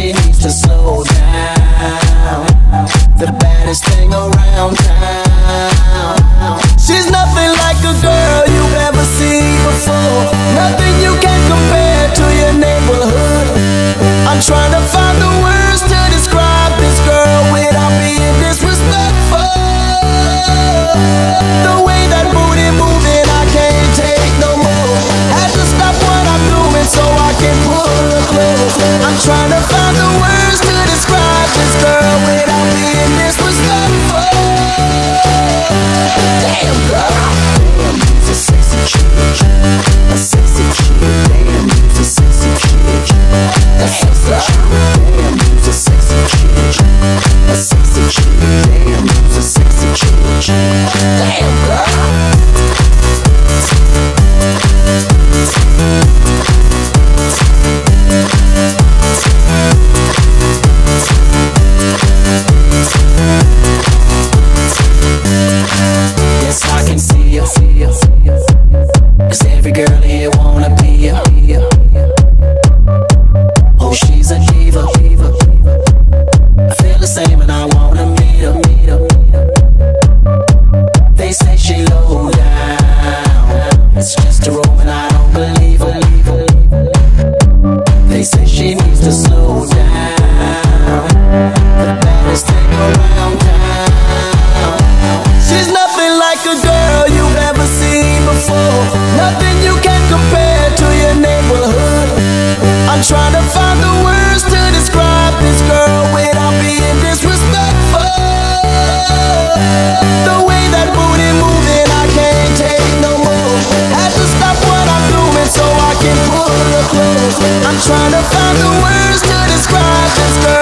she needs to slow down. The baddest thing around town. I'm trying to find the words to describe this girl without being disrespectful. Damn girl. Damn, she's a sexy chick. A sexy chick. Damn, she's a sexy chick. Damn, she's a sexy chick. A sexy chick. Damn, she's a sexy chick. Damn girl. honest, girl, being disrespectful. The way that booty moving, I can't take no more. Had to stop what I'm doing so I can pull her close. I'm trying to find the words to describe this girl.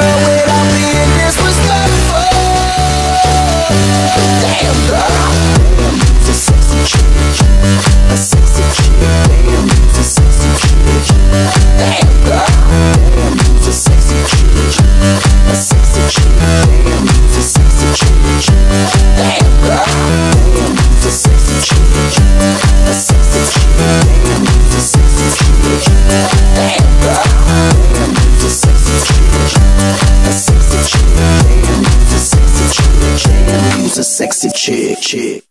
a sexy chick, chick.